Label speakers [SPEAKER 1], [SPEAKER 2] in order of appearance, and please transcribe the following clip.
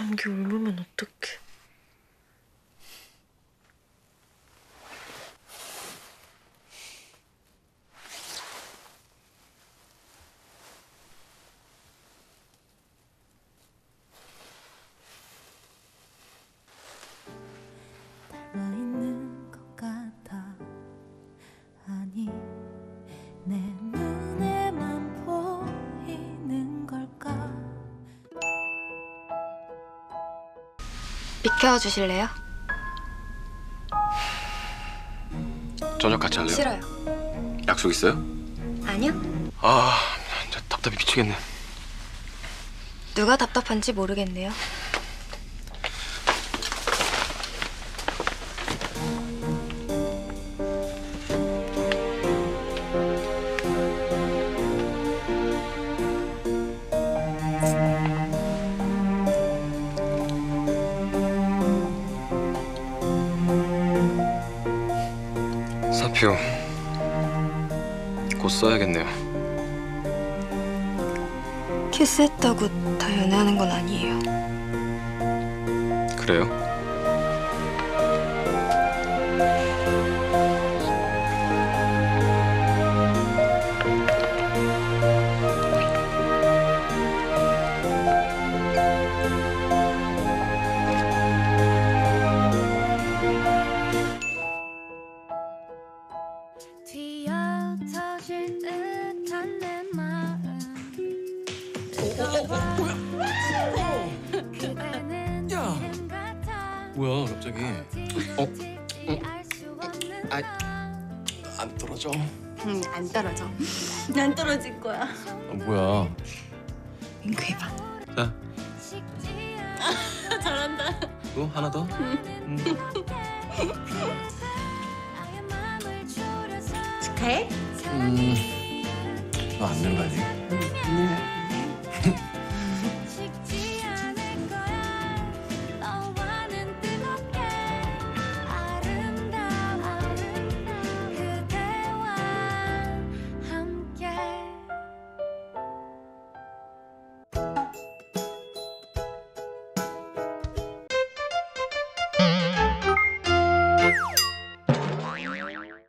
[SPEAKER 1] 감기 옮으면 어떡해. 비켜주실래요?
[SPEAKER 2] 저녁 같이 할래요?
[SPEAKER 1] 싫어요.
[SPEAKER 2] 약속 있어요?
[SPEAKER 1] 아니요.
[SPEAKER 2] 아, 진짜 답답해 미치겠네.
[SPEAKER 1] 누가 답답한지 모르겠네요.
[SPEAKER 2] 사표 곧 써야겠네요.
[SPEAKER 1] 키스했다고 다 연애하는 건 아니에요.
[SPEAKER 2] 그래요? 야. 뭐야 갑자기? 어? 아이.
[SPEAKER 3] 아...
[SPEAKER 2] 안 떨어져.
[SPEAKER 1] 응, 안 떨어져.
[SPEAKER 4] 안 떨어질 거야.
[SPEAKER 2] 아, 뭐야?
[SPEAKER 1] 윙크 해봐.
[SPEAKER 2] 자,
[SPEAKER 4] 잘한다.
[SPEAKER 2] 또 하나 더. 음.
[SPEAKER 4] 축하해.
[SPEAKER 2] 음. 너안 늘라니?
[SPEAKER 4] 응.